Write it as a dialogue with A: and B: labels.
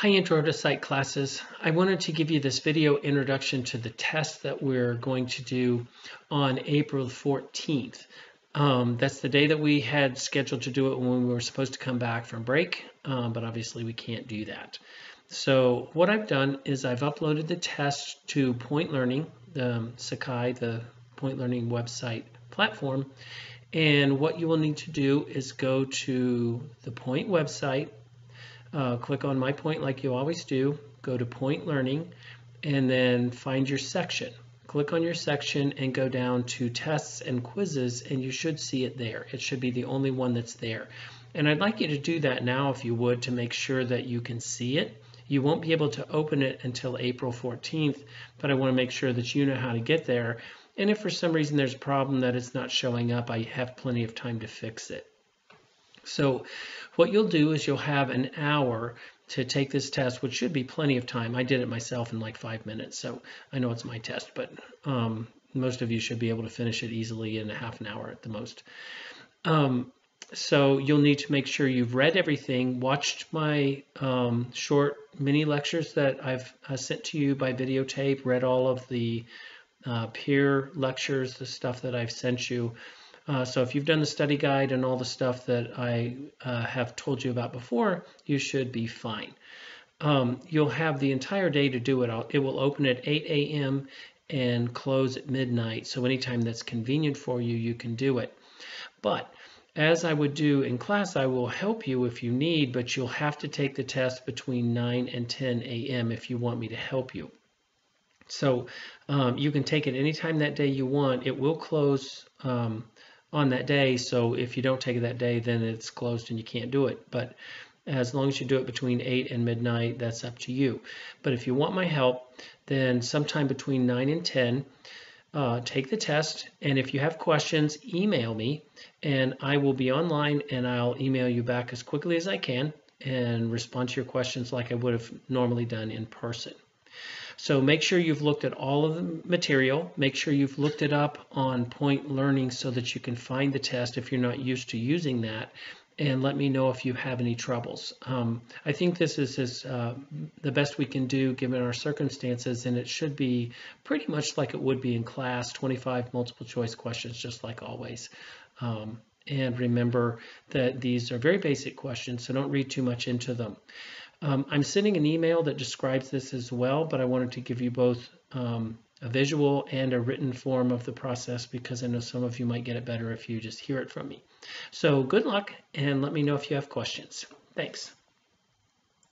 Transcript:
A: Hi Intro to Psych classes. I wanted to give you this video introduction to the test that we're going to do on April 14th. Um, that's the day that we had scheduled to do it when we were supposed to come back from break, um, but obviously we can't do that. So what I've done is I've uploaded the test to Point Learning, the um, Sakai, the Point Learning website platform. And what you will need to do is go to the Point website, uh, click on My Point like you always do, go to Point Learning, and then find your section. Click on your section and go down to Tests and Quizzes, and you should see it there. It should be the only one that's there. And I'd like you to do that now if you would to make sure that you can see it. You won't be able to open it until April 14th, but I want to make sure that you know how to get there. And if for some reason there's a problem that it's not showing up, I have plenty of time to fix it. So what you'll do is you'll have an hour to take this test, which should be plenty of time. I did it myself in like five minutes, so I know it's my test, but um, most of you should be able to finish it easily in a half an hour at the most. Um, so you'll need to make sure you've read everything, watched my um, short mini lectures that I've uh, sent to you by videotape, read all of the uh, peer lectures, the stuff that I've sent you. Uh, so if you've done the study guide and all the stuff that I uh, have told you about before, you should be fine. Um, you'll have the entire day to do it. It will open at 8 a.m. and close at midnight. So anytime that's convenient for you, you can do it. But as I would do in class, I will help you if you need, but you'll have to take the test between 9 and 10 a.m. if you want me to help you. So um, you can take it anytime that day you want. It will close um, on that day. So if you don't take it that day, then it's closed and you can't do it. But as long as you do it between 8 and midnight, that's up to you. But if you want my help, then sometime between 9 and 10, uh, take the test. And if you have questions, email me and I will be online and I'll email you back as quickly as I can and respond to your questions like I would have normally done in person. So make sure you've looked at all of the material. Make sure you've looked it up on Point Learning so that you can find the test if you're not used to using that. And let me know if you have any troubles. Um, I think this is, is uh, the best we can do given our circumstances, and it should be pretty much like it would be in class 25 multiple choice questions, just like always. Um, and remember that these are very basic questions, so don't read too much into them. Um, I'm sending an email that describes this as well, but I wanted to give you both um, a visual and a written form of the process because I know some of you might get it better if you just hear it from me. So good luck and let me know if you have questions. Thanks.